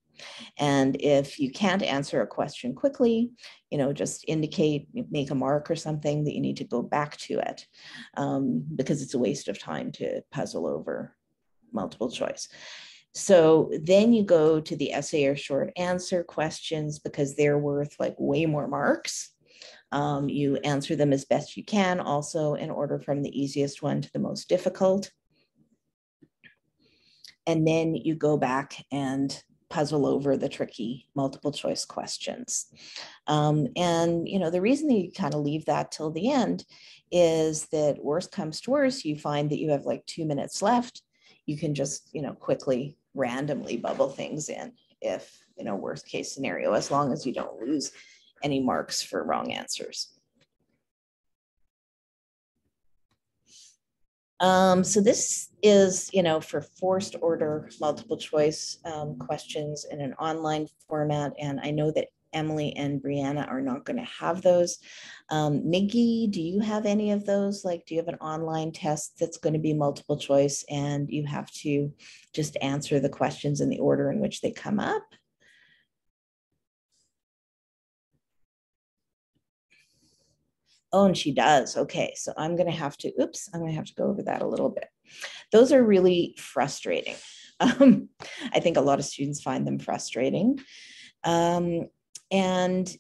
And if you can't answer a question quickly, you know, just indicate, make a mark or something that you need to go back to it um, because it's a waste of time to puzzle over multiple choice. So then you go to the essay or short answer questions because they're worth like way more marks. Um, you answer them as best you can, also in order from the easiest one to the most difficult. And then you go back and puzzle over the tricky multiple choice questions. Um, and, you know, the reason that you kind of leave that till the end is that worst comes to worst, you find that you have like two minutes left. You can just, you know, quickly randomly bubble things in if, you know, worst case scenario, as long as you don't lose any marks for wrong answers. Um, so this is, you know, for forced order multiple choice um, questions in an online format. And I know that Emily and Brianna are not going to have those. Um, Miggy, do you have any of those? Like, do you have an online test that's going to be multiple choice and you have to just answer the questions in the order in which they come up? Oh, and she does. Okay, so I'm going to have to, oops, I'm going to have to go over that a little bit. Those are really frustrating. Um, I think a lot of students find them frustrating. Um, and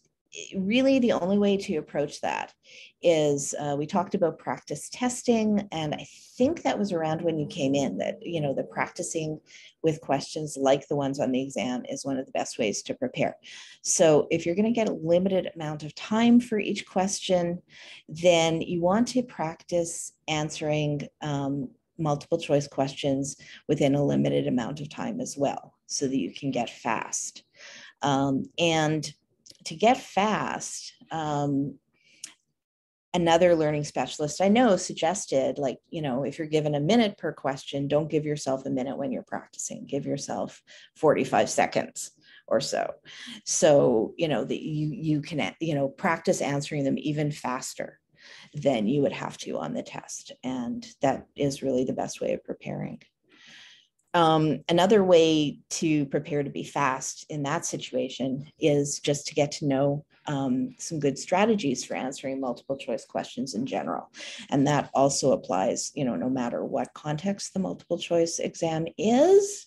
really the only way to approach that is uh, we talked about practice testing and i think that was around when you came in that you know the practicing with questions like the ones on the exam is one of the best ways to prepare. So if you're going to get a limited amount of time for each question then you want to practice answering um, multiple choice questions within a limited amount of time as well so that you can get fast. Um, and to get fast, um, another learning specialist I know suggested, like, you know, if you're given a minute per question, don't give yourself a minute when you're practicing, give yourself 45 seconds or so. So, you know, that you, you can, you know, practice answering them even faster than you would have to on the test. And that is really the best way of preparing. Um, another way to prepare to be fast in that situation is just to get to know um, some good strategies for answering multiple choice questions in general. And that also applies, you know, no matter what context the multiple choice exam is.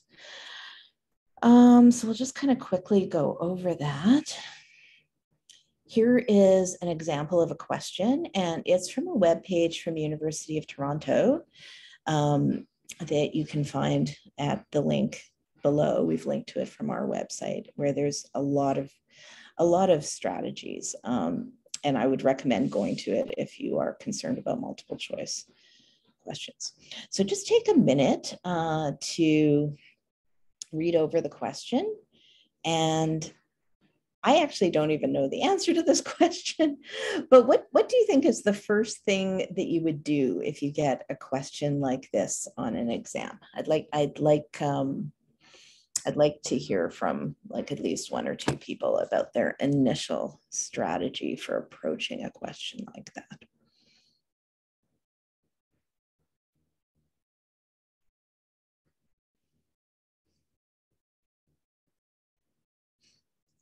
Um, so we'll just kind of quickly go over that. Here is an example of a question, and it's from a web page from University of Toronto. Um, that you can find at the link below. We've linked to it from our website where there's a lot of a lot of strategies. Um, and I would recommend going to it if you are concerned about multiple choice questions. So just take a minute uh, to read over the question and I actually don't even know the answer to this question, but what, what do you think is the first thing that you would do if you get a question like this on an exam? I'd like, I'd like, um, I'd like to hear from like at least one or two people about their initial strategy for approaching a question like that.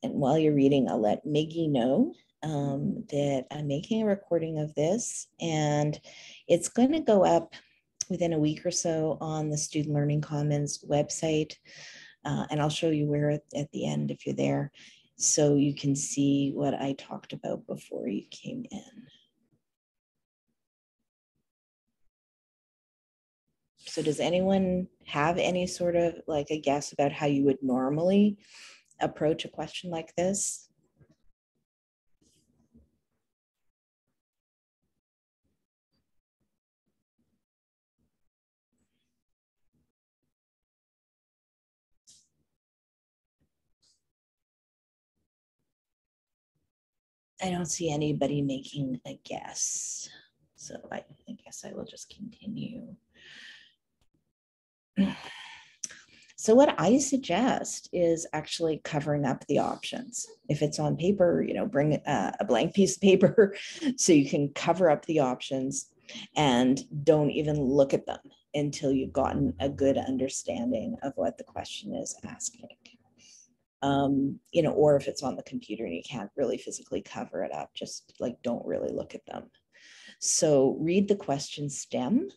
And while you're reading, I'll let Miggy know um, that I'm making a recording of this and it's going to go up within a week or so on the Student Learning Commons website. Uh, and I'll show you where at the end if you're there so you can see what I talked about before you came in. So does anyone have any sort of like a guess about how you would normally approach a question like this? I don't see anybody making a guess. So I, I guess I will just continue. So what I suggest is actually covering up the options. If it's on paper, you know, bring a, a blank piece of paper so you can cover up the options and don't even look at them until you've gotten a good understanding of what the question is asking. Um, you know, or if it's on the computer and you can't really physically cover it up, just like don't really look at them. So read the question stem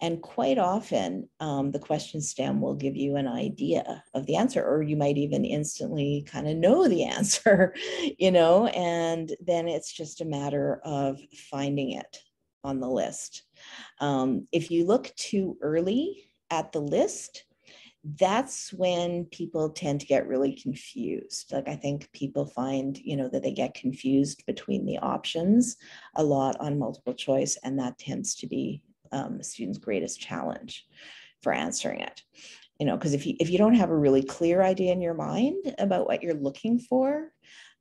and quite often, um, the question stem will give you an idea of the answer, or you might even instantly kind of know the answer, you know, and then it's just a matter of finding it on the list. Um, if you look too early at the list, that's when people tend to get really confused. Like I think people find, you know, that they get confused between the options a lot on multiple choice, and that tends to be um, student's greatest challenge for answering it. You know, because if you if you don't have a really clear idea in your mind about what you're looking for,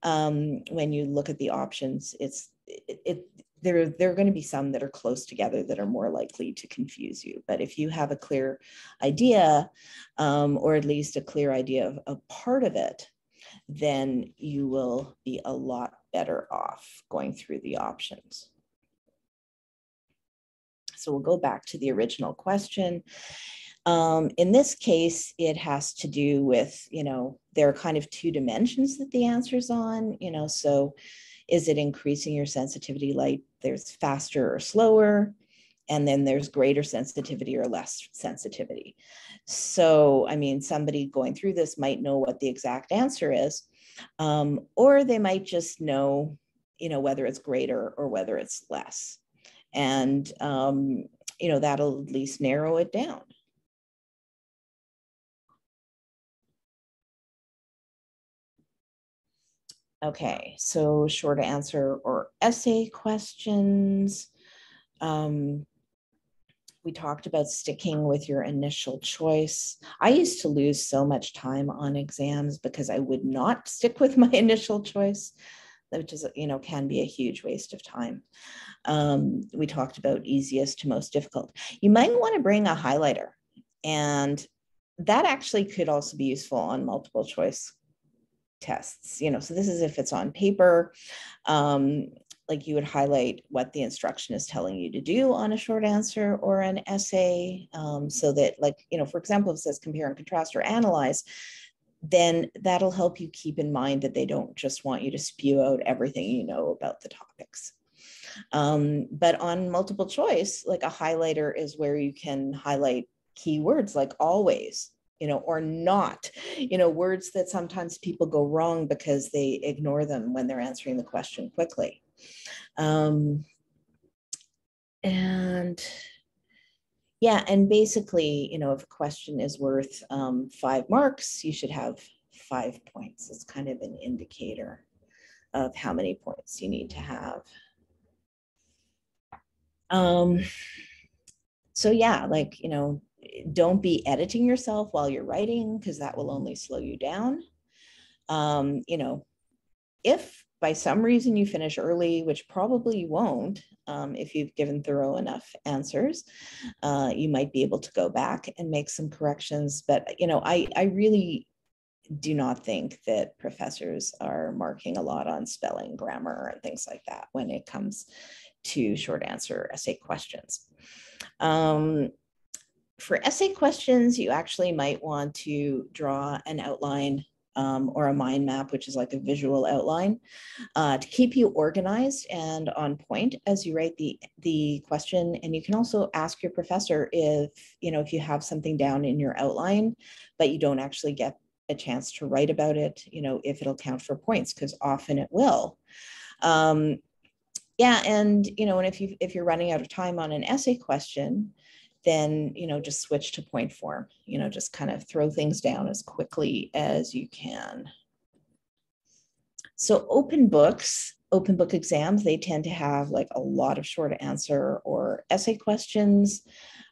um, when you look at the options, it's it, it there, there are going to be some that are close together that are more likely to confuse you. But if you have a clear idea, um, or at least a clear idea of a part of it, then you will be a lot better off going through the options. So we'll go back to the original question. Um, in this case, it has to do with, you know, there are kind of two dimensions that the answer's on, you know, so is it increasing your sensitivity like there's faster or slower? And then there's greater sensitivity or less sensitivity. So, I mean, somebody going through this might know what the exact answer is, um, or they might just know, you know, whether it's greater or whether it's less and um, you know that'll at least narrow it down. Okay so short answer or essay questions. Um, we talked about sticking with your initial choice. I used to lose so much time on exams because I would not stick with my initial choice which is, you know, can be a huge waste of time. Um, we talked about easiest to most difficult. You might want to bring a highlighter and that actually could also be useful on multiple choice tests, you know, so this is if it's on paper, um, like you would highlight what the instruction is telling you to do on a short answer or an essay um, so that like, you know, for example, if it says compare and contrast or analyze, then that'll help you keep in mind that they don't just want you to spew out everything you know about the topics. Um, but on multiple choice, like a highlighter is where you can highlight keywords like always, you know, or not, you know, words that sometimes people go wrong because they ignore them when they're answering the question quickly. Um, and yeah, and basically, you know, if a question is worth um, five marks, you should have five points. It's kind of an indicator of how many points you need to have. Um, so yeah, like, you know, don't be editing yourself while you're writing because that will only slow you down. Um, you know, if by some reason you finish early, which probably you won't um, if you've given thorough enough answers, uh, you might be able to go back and make some corrections. But, you know, I, I really do not think that professors are marking a lot on spelling, grammar, and things like that when it comes to short answer essay questions. Um, for essay questions, you actually might want to draw an outline um, or a mind map, which is like a visual outline, uh, to keep you organized and on point as you write the, the question. And you can also ask your professor if, you know, if you have something down in your outline, but you don't actually get a chance to write about it, you know, if it'll count for points, because often it will. Um, yeah, and you know, and if you if you're running out of time on an essay question, then you know just switch to point form you know just kind of throw things down as quickly as you can. So open books open book exams they tend to have like a lot of short answer or essay questions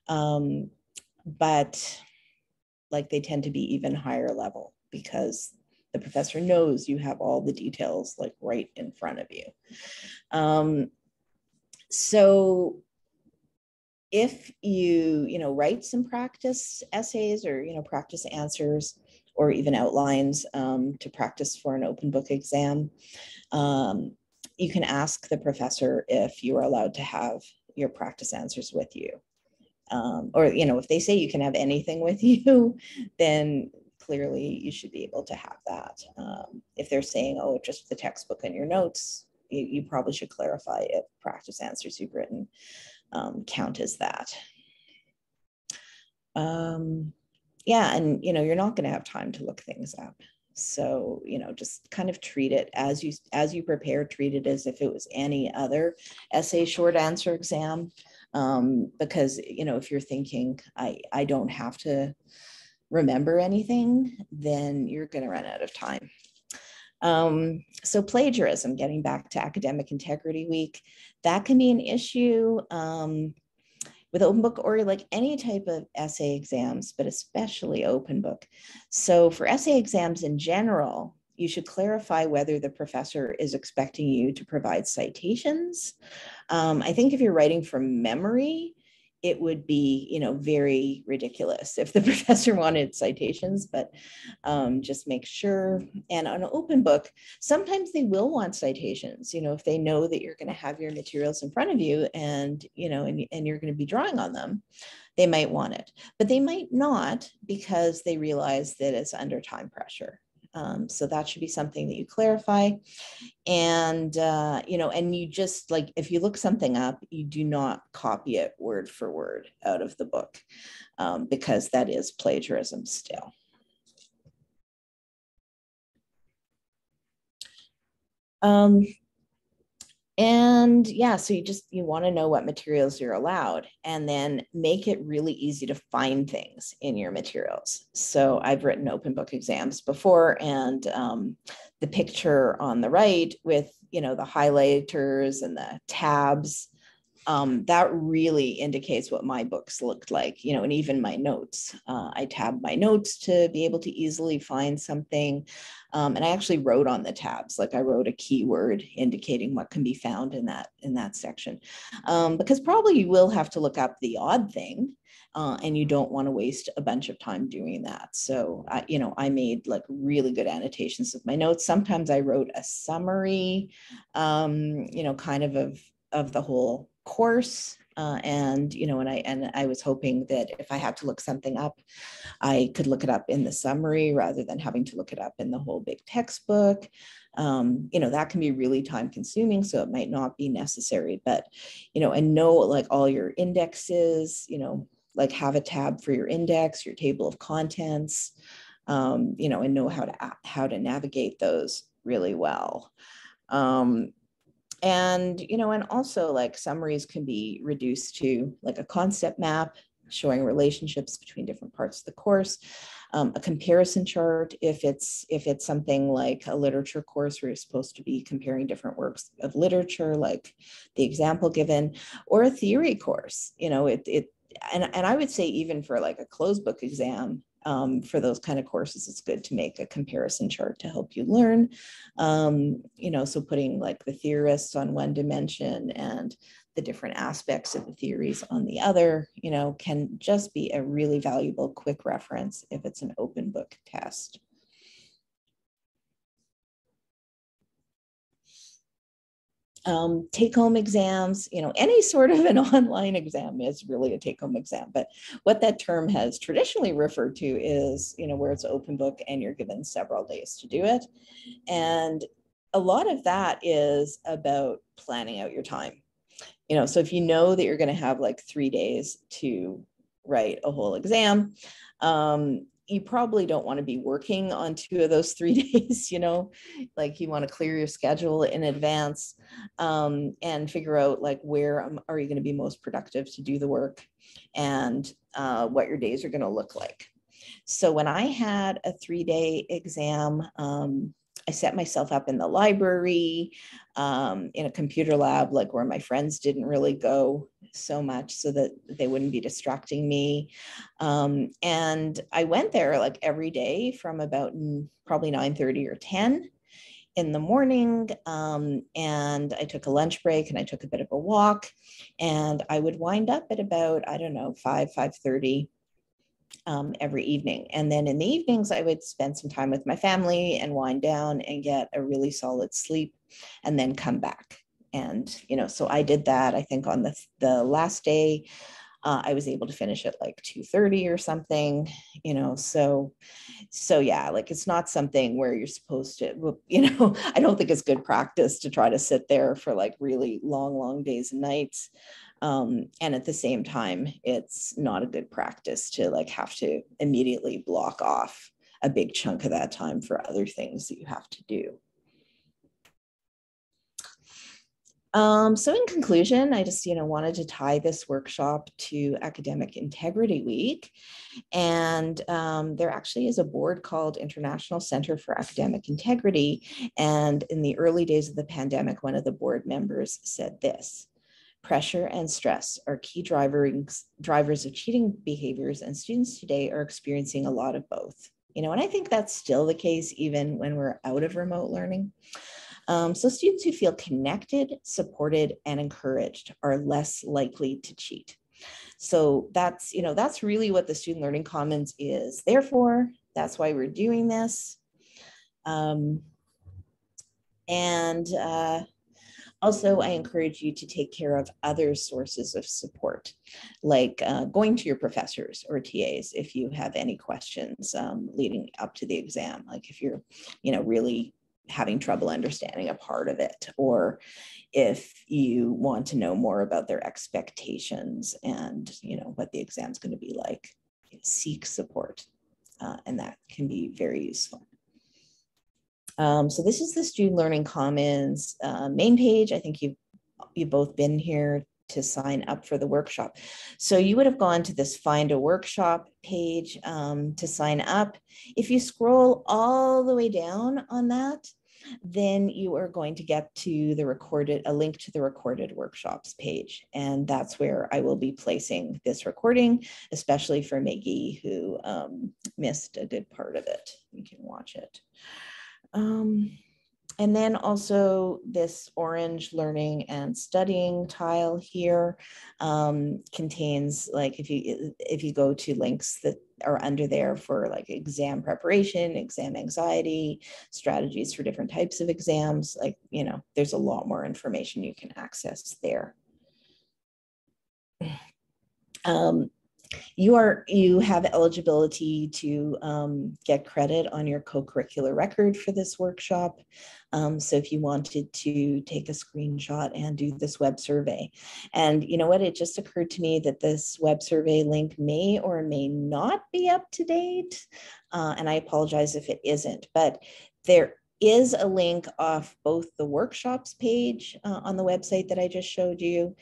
um, but like they tend to be even higher level because the professor knows you have all the details like right in front of you. Um, so if you, you know, write some practice essays or, you know, practice answers or even outlines um, to practice for an open book exam, um, you can ask the professor if you are allowed to have your practice answers with you. Um, or, you know, if they say you can have anything with you, then clearly you should be able to have that. Um, if they're saying, oh, just the textbook and your notes, you, you probably should clarify if practice answers you've written um, count as that. Um, yeah, and you know, you're not going to have time to look things up. So, you know, just kind of treat it as you as you prepare, treat it as if it was any other essay short answer exam. Um, because, you know, if you're thinking, I, I don't have to remember anything, then you're going to run out of time. Um, so plagiarism, getting back to Academic Integrity Week, that can be an issue um, with open book or like any type of essay exams, but especially open book. So for essay exams in general, you should clarify whether the professor is expecting you to provide citations. Um, I think if you're writing from memory, it would be, you know, very ridiculous if the professor wanted citations, but um, just make sure. And on an open book, sometimes they will want citations, you know, if they know that you're going to have your materials in front of you and, you know, and, and you're going to be drawing on them, they might want it, but they might not because they realize that it's under time pressure. Um, so that should be something that you clarify. And, uh, you know, and you just like, if you look something up, you do not copy it word for word out of the book um, because that is plagiarism still. Um, and yeah so you just you want to know what materials you're allowed and then make it really easy to find things in your materials. So i've written open book exams before and um, the picture on the right with you know the highlighters and the tabs um, that really indicates what my books looked like, you know, and even my notes. Uh, I tabbed my notes to be able to easily find something. Um, and I actually wrote on the tabs, like I wrote a keyword indicating what can be found in that in that section, um, because probably you will have to look up the odd thing, uh, and you don't want to waste a bunch of time doing that. So, I, you know, I made like really good annotations of my notes. Sometimes I wrote a summary, um, you know, kind of of of the whole course. Uh, and you know, and I and I was hoping that if I had to look something up, I could look it up in the summary rather than having to look it up in the whole big textbook. Um, you know, that can be really time consuming, so it might not be necessary. But you know, and know like all your indexes. You know, like have a tab for your index, your table of contents. Um, you know, and know how to how to navigate those really well. Um, and you know and also like summaries can be reduced to like a concept map showing relationships between different parts of the course um, a comparison chart if it's if it's something like a literature course where you're supposed to be comparing different works of literature like the example given or a theory course. You know it, it and, and i would say even for like a closed book exam um, for those kind of courses, it's good to make a comparison chart to help you learn. Um, you know, so putting like the theorists on one dimension and the different aspects of the theories on the other, you know, can just be a really valuable quick reference if it's an open book test. Um, take home exams, you know, any sort of an online exam is really a take home exam. But what that term has traditionally referred to is, you know, where it's open book and you're given several days to do it. And a lot of that is about planning out your time. You know, so if you know that you're going to have like three days to write a whole exam, um, you probably don't want to be working on two of those three days you know? Like you want to clear your schedule in advance um, and figure out like where um, are you going to be most productive to do the work and uh, what your days are going to look like. So when i had a three day exam um, I set myself up in the library, um, in a computer lab, like where my friends didn't really go so much so that they wouldn't be distracting me. Um, and I went there like every day from about probably 9 30 or 10 in the morning um, and I took a lunch break and I took a bit of a walk and I would wind up at about, I don't know, 5, 5.30 um, every evening. And then in the evenings, I would spend some time with my family and wind down and get a really solid sleep and then come back. And, you know, so I did that, I think on the, the last day, uh, I was able to finish at like 2:30 or something, you know. So, so yeah, like it's not something where you're supposed to, you know. I don't think it's good practice to try to sit there for like really long, long days and nights. Um, and at the same time, it's not a good practice to like have to immediately block off a big chunk of that time for other things that you have to do. Um, so in conclusion, I just, you know, wanted to tie this workshop to Academic Integrity Week. And um, there actually is a board called International Center for Academic Integrity. And in the early days of the pandemic, one of the board members said this, pressure and stress are key drivers, drivers of cheating behaviors and students today are experiencing a lot of both. You know, and I think that's still the case even when we're out of remote learning. Um, so students who feel connected, supported, and encouraged are less likely to cheat. So that's, you know, that's really what the Student Learning Commons is there for. That's why we're doing this. Um, and uh, also, I encourage you to take care of other sources of support, like uh, going to your professors or TAs if you have any questions um, leading up to the exam. Like if you're, you know, really having trouble understanding a part of it, or if you want to know more about their expectations and you know what the exam is going to be like, seek support, uh, and that can be very useful. Um, so this is the Student Learning Commons uh, main page. I think you've you've both been here to sign up for the workshop. So you would have gone to this find a workshop page um, to sign up. If you scroll all the way down on that, then you are going to get to the recorded, a link to the recorded workshops page. And that's where I will be placing this recording, especially for Maggie who um, missed a good part of it. You can watch it. Um, and then also this orange learning and studying tile here um, contains like if you if you go to links that are under there for like exam preparation, exam anxiety, strategies for different types of exams, like, you know, there's a lot more information you can access there. Um, you are you have eligibility to um, get credit on your co-curricular record for this workshop. Um, so if you wanted to take a screenshot and do this web survey, and you know what, it just occurred to me that this web survey link may or may not be up to date, uh, and I apologize if it isn't, but there is a link off both the workshops page uh, on the website that I just showed you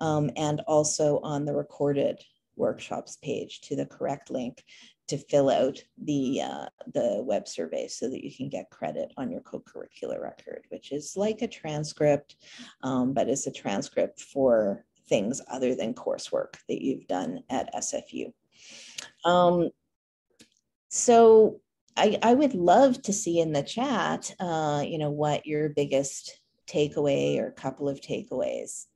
um, and also on the recorded workshops page to the correct link to fill out the uh, the web survey so that you can get credit on your co-curricular record, which is like a transcript, um, but it's a transcript for things other than coursework that you've done at SFU. Um, so I, I would love to see in the chat, uh, you know, what your biggest takeaway or couple of takeaways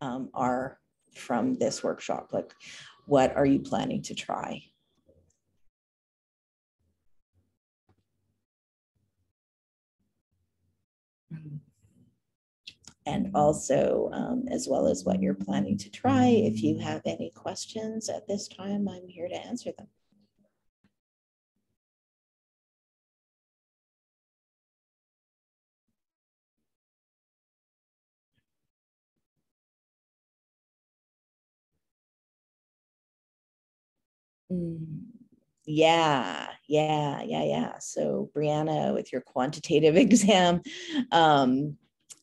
um, are from this workshop. Like, what are you planning to try? And also, um, as well as what you're planning to try, if you have any questions at this time, I'm here to answer them. Yeah, yeah, yeah, yeah. So Brianna, with your quantitative exam, um,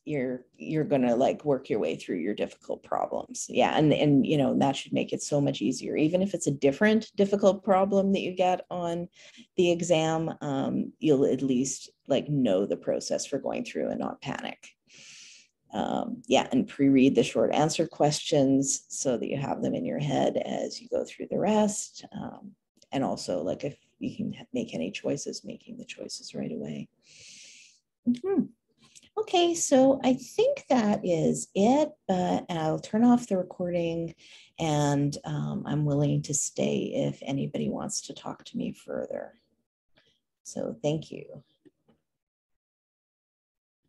you're you're gonna like work your way through your difficult problems. Yeah, and and you know that should make it so much easier. Even if it's a different difficult problem that you get on the exam, um, you'll at least like know the process for going through and not panic um, yeah, and pre-read the short answer questions so that you have them in your head as you go through the rest. Um, and also like if you can make any choices, making the choices right away. Mhm. Okay, so I think that is it, but I'll turn off the recording and um, I'm willing to stay if anybody wants to talk to me further. So thank you.